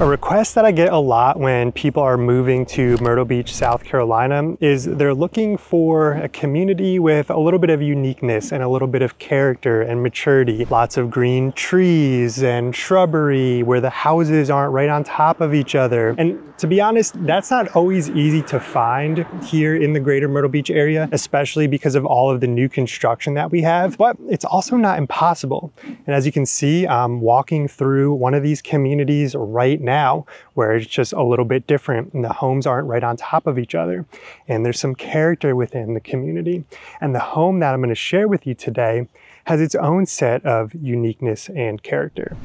A request that I get a lot when people are moving to Myrtle Beach, South Carolina is they're looking for a community with a little bit of uniqueness and a little bit of character and maturity. Lots of green trees and shrubbery where the houses aren't right on top of each other. And to be honest, that's not always easy to find here in the greater Myrtle Beach area, especially because of all of the new construction that we have, but it's also not impossible. And as you can see, I'm walking through one of these communities right now where it's just a little bit different and the homes aren't right on top of each other. And there's some character within the community. And the home that I'm gonna share with you today has its own set of uniqueness and character.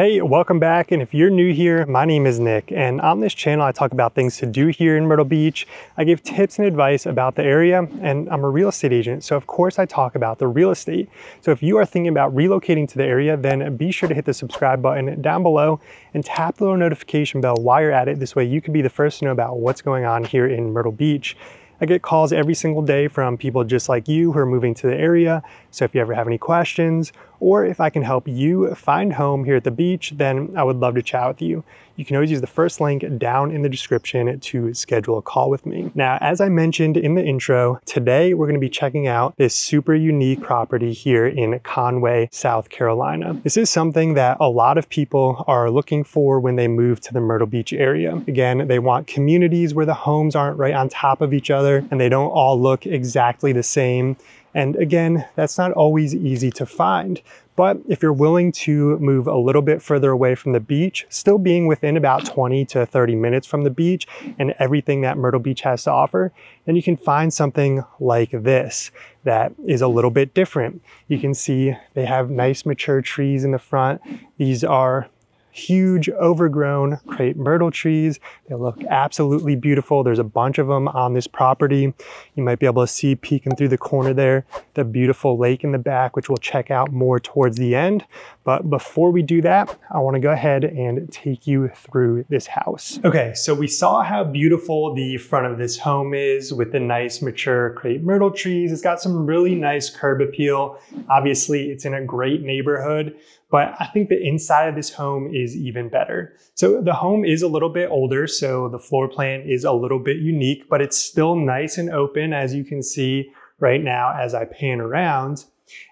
Hey, welcome back. And if you're new here, my name is Nick. And on this channel, I talk about things to do here in Myrtle Beach. I give tips and advice about the area, and I'm a real estate agent. So, of course, I talk about the real estate. So, if you are thinking about relocating to the area, then be sure to hit the subscribe button down below and tap the little notification bell while you're at it. This way, you can be the first to know about what's going on here in Myrtle Beach. I get calls every single day from people just like you who are moving to the area. So if you ever have any questions, or if I can help you find home here at the beach, then I would love to chat with you. You can always use the first link down in the description to schedule a call with me. Now, as I mentioned in the intro, today we're gonna be checking out this super unique property here in Conway, South Carolina. This is something that a lot of people are looking for when they move to the Myrtle Beach area. Again, they want communities where the homes aren't right on top of each other and they don't all look exactly the same. And again, that's not always easy to find. But if you're willing to move a little bit further away from the beach, still being within about 20 to 30 minutes from the beach and everything that Myrtle Beach has to offer, then you can find something like this that is a little bit different. You can see they have nice mature trees in the front. These are huge overgrown crepe myrtle trees. They look absolutely beautiful. There's a bunch of them on this property. You might be able to see peeking through the corner there, the beautiful lake in the back, which we'll check out more towards the end. But before we do that, I wanna go ahead and take you through this house. Okay, so we saw how beautiful the front of this home is with the nice mature crepe myrtle trees. It's got some really nice curb appeal. Obviously, it's in a great neighborhood, but I think the inside of this home is even better. So the home is a little bit older, so the floor plan is a little bit unique, but it's still nice and open as you can see right now as I pan around.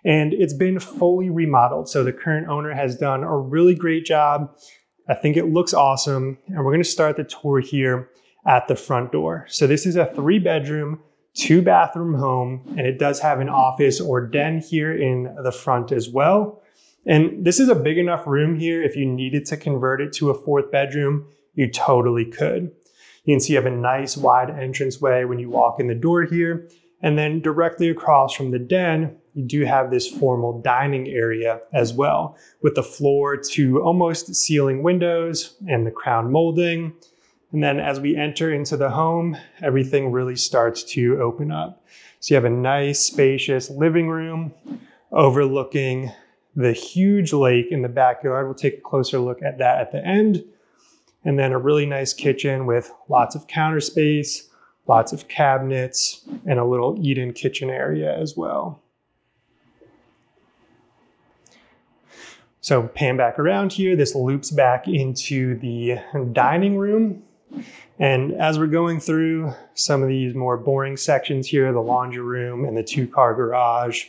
And it's been fully remodeled. So the current owner has done a really great job. I think it looks awesome. And we're gonna start the tour here at the front door. So this is a three bedroom, two bathroom home, and it does have an office or den here in the front as well. And this is a big enough room here. If you needed to convert it to a fourth bedroom, you totally could. You can see you have a nice wide entranceway when you walk in the door here. And then directly across from the den, you do have this formal dining area as well with the floor to almost ceiling windows and the crown molding. And then as we enter into the home, everything really starts to open up. So you have a nice spacious living room overlooking the huge lake in the backyard. We'll take a closer look at that at the end. And then a really nice kitchen with lots of counter space, lots of cabinets, and a little eat-in kitchen area as well. So pan back around here, this loops back into the dining room. And as we're going through some of these more boring sections here, the laundry room and the two car garage,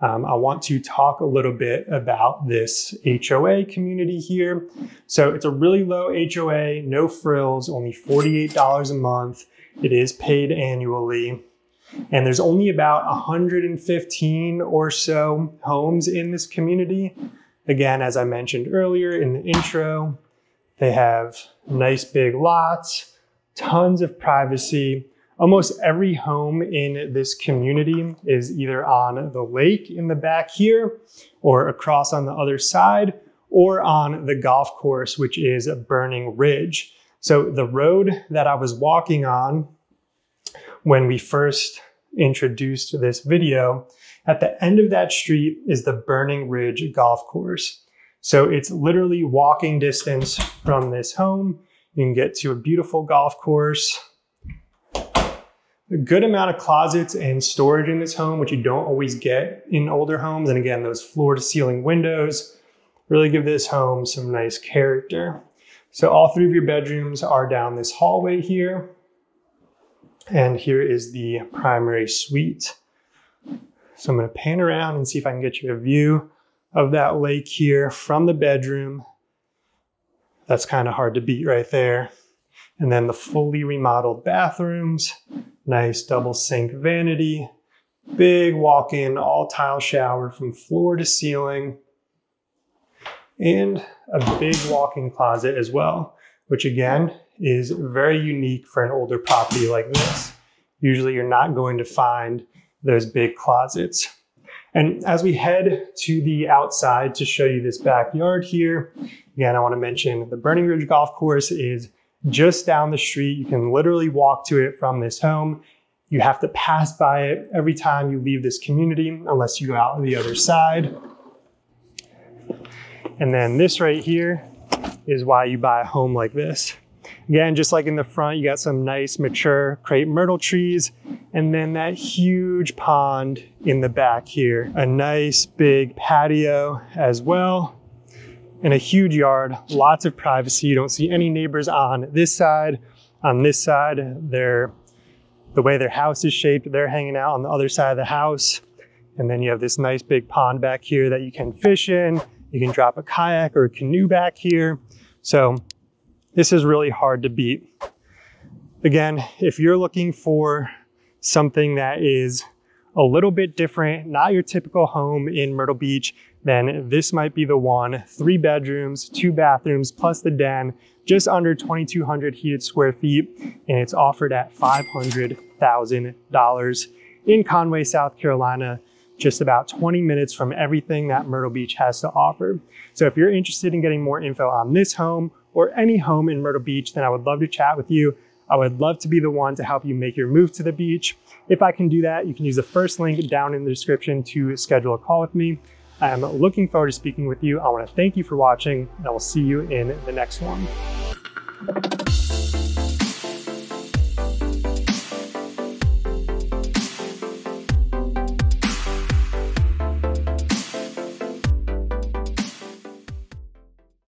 um, I want to talk a little bit about this HOA community here. So it's a really low HOA, no frills, only $48 a month. It is paid annually. And there's only about 115 or so homes in this community. Again, as I mentioned earlier in the intro, they have nice big lots, tons of privacy, Almost every home in this community is either on the lake in the back here or across on the other side or on the golf course, which is a Burning Ridge. So the road that I was walking on when we first introduced this video, at the end of that street is the Burning Ridge golf course. So it's literally walking distance from this home. You can get to a beautiful golf course a good amount of closets and storage in this home, which you don't always get in older homes. And again, those floor to ceiling windows really give this home some nice character. So all three of your bedrooms are down this hallway here. And here is the primary suite. So I'm gonna pan around and see if I can get you a view of that lake here from the bedroom. That's kind of hard to beat right there. And then the fully remodeled bathrooms, nice double sink vanity, big walk-in all tile shower from floor to ceiling, and a big walk-in closet as well, which again is very unique for an older property like this. Usually you're not going to find those big closets. And as we head to the outside to show you this backyard here, again, I want to mention the Burning Ridge Golf Course is just down the street. You can literally walk to it from this home. You have to pass by it every time you leave this community, unless you go out on the other side. And then this right here is why you buy a home like this. Again, just like in the front, you got some nice mature crepe myrtle trees and then that huge pond in the back here. A nice big patio as well and a huge yard, lots of privacy. You don't see any neighbors on this side. On this side, they're, the way their house is shaped, they're hanging out on the other side of the house. And then you have this nice big pond back here that you can fish in. You can drop a kayak or a canoe back here. So this is really hard to beat. Again, if you're looking for something that is a little bit different, not your typical home in Myrtle Beach, then this might be the one. Three bedrooms, two bathrooms, plus the den, just under 2,200 heated square feet, and it's offered at $500,000 in Conway, South Carolina, just about 20 minutes from everything that Myrtle Beach has to offer. So if you're interested in getting more info on this home or any home in Myrtle Beach, then I would love to chat with you. I would love to be the one to help you make your move to the beach. If I can do that, you can use the first link down in the description to schedule a call with me. I'm looking forward to speaking with you. I want to thank you for watching, and I will see you in the next one.